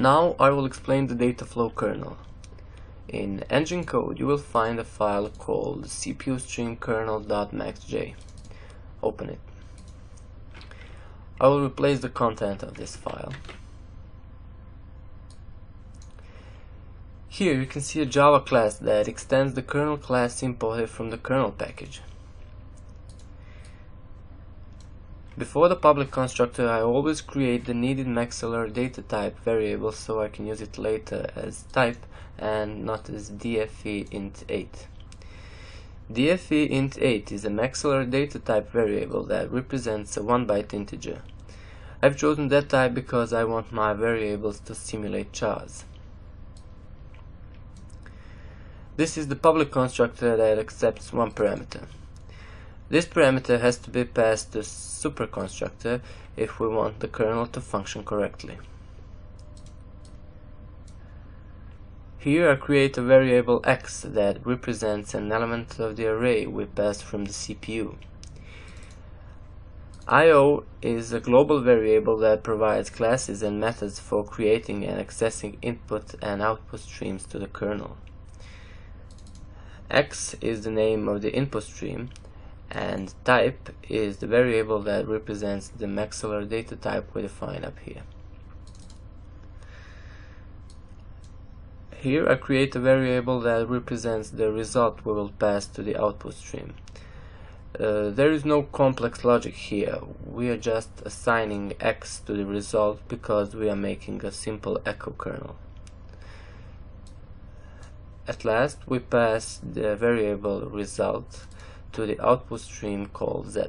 Now I will explain the dataflow kernel. In engine code you will find a file called CPU stream kernel.maxj. Open it. I will replace the content of this file. Here you can see a Java class that extends the kernel class imported from the kernel package. Before the public constructor I always create the needed Maxeler data type variable so I can use it later as type and not as dfe int 8. dfe int 8 is a Maxeler data type variable that represents a 1 byte integer. I've chosen that type because I want my variables to simulate chars. This is the public constructor that accepts one parameter. This parameter has to be passed to superconstructor if we want the kernel to function correctly. Here I create a variable x that represents an element of the array we passed from the CPU. IO is a global variable that provides classes and methods for creating and accessing input and output streams to the kernel. X is the name of the input stream and type is the variable that represents the Maxeler data type we define up here. Here I create a variable that represents the result we will pass to the output stream. Uh, there is no complex logic here, we are just assigning x to the result because we are making a simple echo kernel. At last we pass the variable result to the output stream called z.